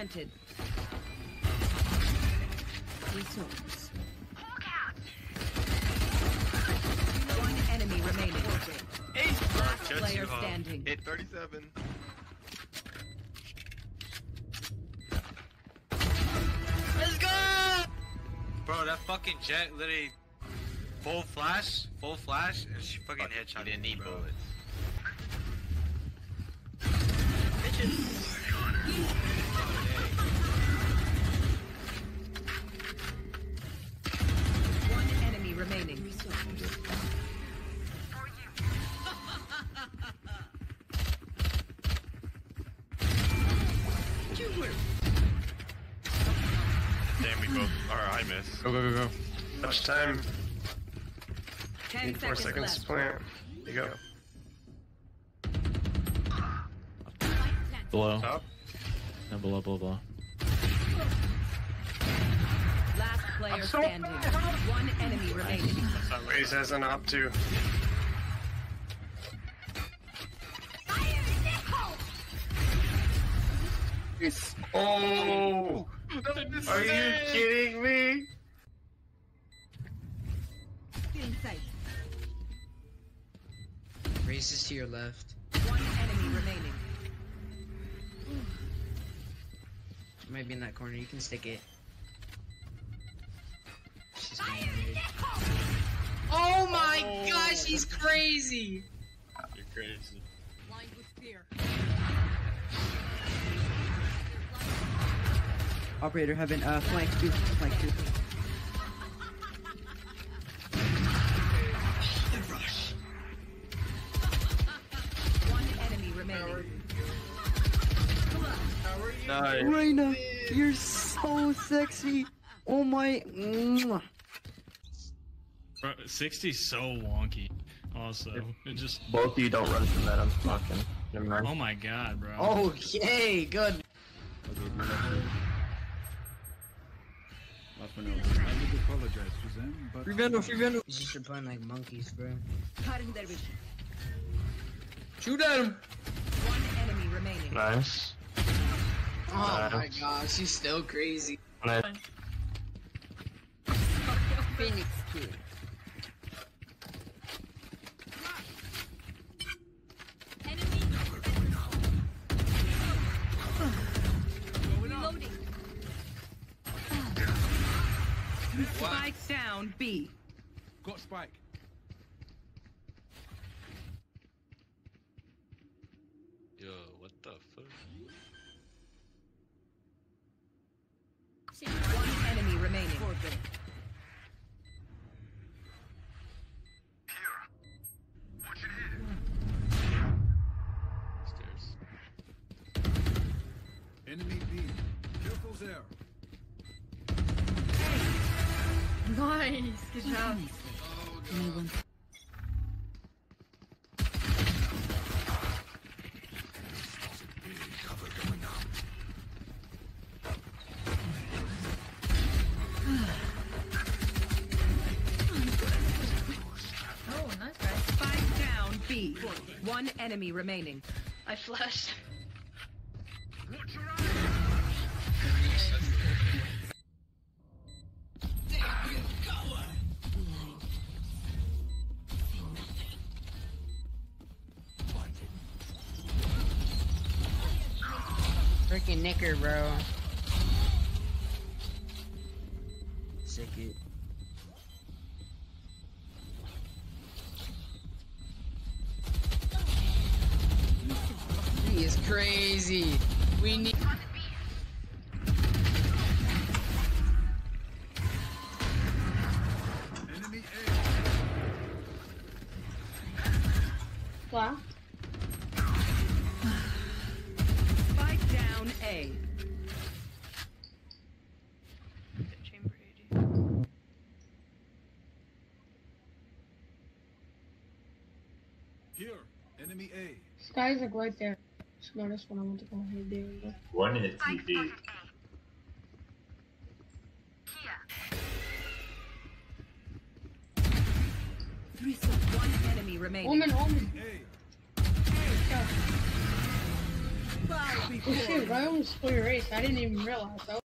planted. Resource. One enemy remaining. Last player standing. Hit 37. Let's go! Bro, that fucking Jett literally full flash, full flash, and she fucking Fuck, headshot. You didn't me, need bro. bullets. One Damn, we both. Or I missed. Go, go, go, go. Much time. Ten Need four seconds, seconds to left. plant. There you go. Below. Top. No, below, below, below. Last player standing. One enemy remaining. Raze has an op too. Oh! Are you kidding me? Raze's to your left. One enemy remaining. Might be in that corner. You can stick it. She's gonna hit. Oh my oh. gosh, he's crazy! You're crazy. Blind with fear. Operator heaven, uh, flank two, flank two. One enemy remaining. Nice. Reyna, you're so sexy. Oh my. Mwah. Bro, 60 so wonky. Also, it just. Both of you don't run from that. I'm fucking. Never mind. Oh my god, bro. Okay, good. I would apologize to them, but Free Vandal, free Vandal. You should playing like monkeys, bro. Cutting their vision. Shoot at him! One enemy remaining. Nice. Oh my Nice. gosh, he's still crazy. Nice. Phoenix kill. Spike down B. got spike. Yo, what the fuck? One enemy remaining. Stairs. Enemy B. Careful there. Nice, good job. Oh, nice guys. Spike down B. One enemy remaining. I flashed. Freaking knicker, bro. Sick it. He is crazy. We need. Enemy Wow. A. Skye's like right there. Smartest one I want to go ahead there. we go. One is TP. One enemy remaining. Woman, woman. A. Go. Fire. Oh shit, I almost stole your race. I didn't even realize. I